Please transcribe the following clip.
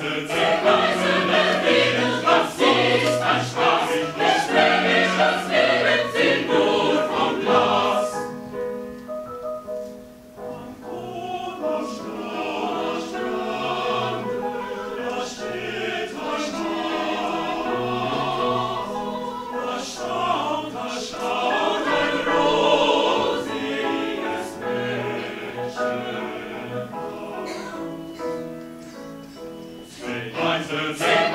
Herzen zerreißen. Christmas.